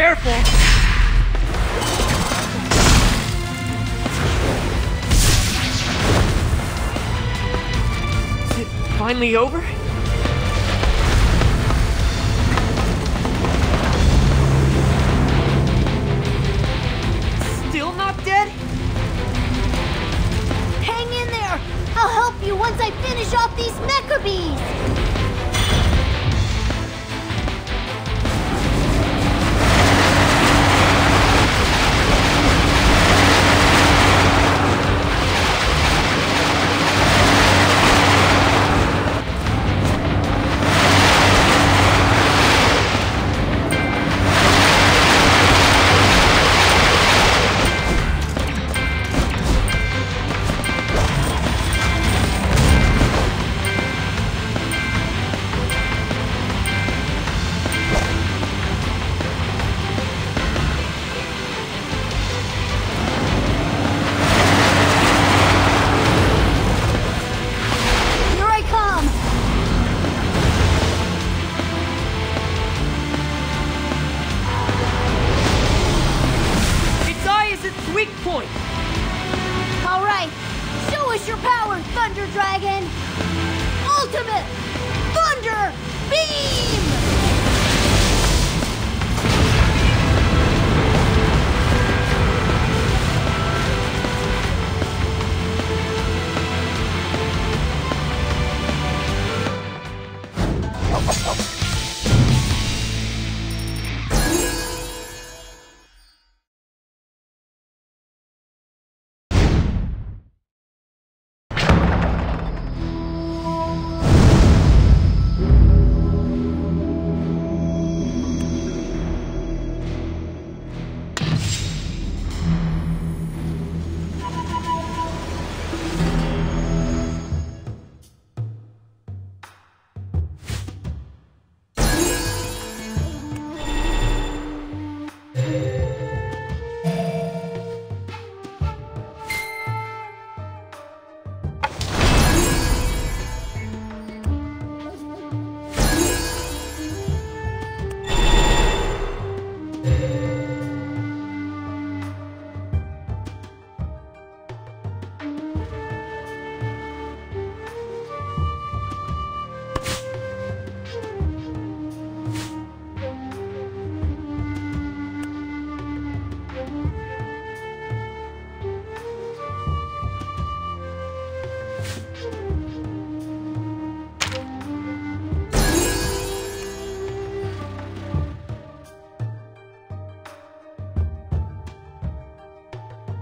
Careful! Is it finally over? Still not dead? Hang in there! I'll help you once I finish off these mecha bees! Dragon! Ultimate Thunder Beam!